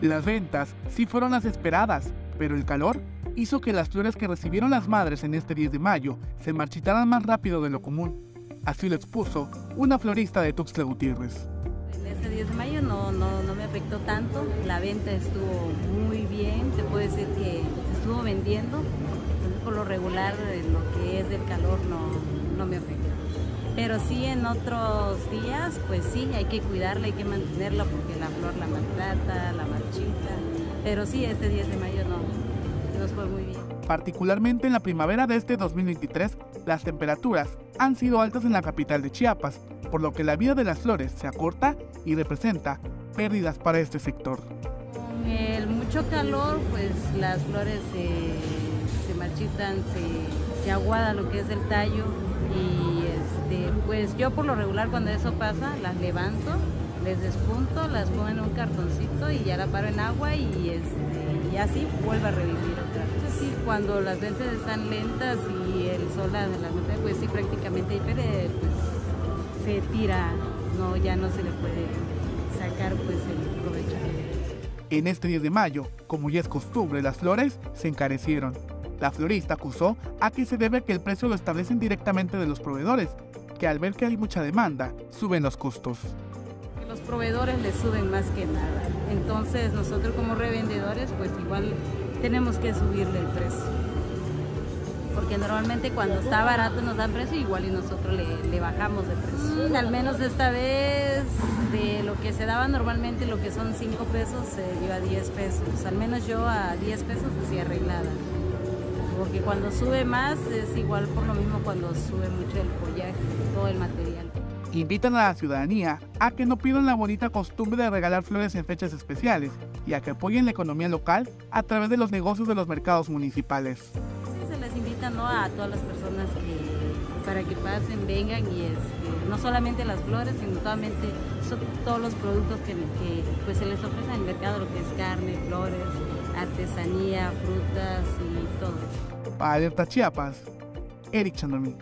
Las ventas sí fueron las esperadas, pero el calor hizo que las flores que recibieron las madres en este 10 de mayo se marchitaran más rápido de lo común. Así lo expuso una florista de Tuxtla Gutiérrez. En este 10 de mayo no, no, no me afectó tanto, la venta estuvo muy bien, te puedo decir que se estuvo vendiendo, por lo regular lo que es del calor no, no me afecta. Pero sí en otros días, pues sí, hay que cuidarla, hay que mantenerla porque la flor la maltrata, la marchita. Pero sí, este 10 de mayo no, nos fue muy bien. Particularmente en la primavera de este 2023, las temperaturas han sido altas en la capital de Chiapas, por lo que la vida de las flores se acorta y representa pérdidas para este sector. Con el mucho calor, pues las flores se, se marchitan, se, se aguada lo que es el tallo y este, pues yo por lo regular cuando eso pasa las levanto, les despunto, las pongo en un cartoncito y ya la paro en agua y, este, y así vuelve a revivir otra vez. Sí, cuando las ventas están lentas y el sol la, la pues sí prácticamente ahí pues, se tira, no, ya no se le puede sacar pues el provecho En este 10 de mayo, como ya es costumbre, las flores se encarecieron. La florista acusó a que se debe que el precio lo establecen directamente de los proveedores, que al ver que hay mucha demanda, suben los costos. Los proveedores les suben más que nada. Entonces nosotros como revendedores pues igual tenemos que subirle el precio. Porque normalmente cuando está barato nos dan precio igual y nosotros le, bajamos de precio. Al menos esta vez de lo que se daba normalmente, lo que son 5 pesos, se dio a 10 pesos. Al menos yo a 10 pesos pues arreglada porque cuando sube más es igual por lo mismo cuando sube mucho el follaje, todo el material. Invitan a la ciudadanía a que no pidan la bonita costumbre de regalar flores en fechas especiales y a que apoyen la economía local a través de los negocios de los mercados municipales. Sí, se les invita ¿no? a todas las personas que, para que pasen, vengan y este, no solamente las flores, sino totalmente, todos los productos que, que pues, se les ofrece en el mercado, lo que es carne, flores, artesanía, frutas y todo. Para Alerta Chiapas, Eric Chandomí.